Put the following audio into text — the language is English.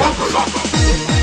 Waka Laka.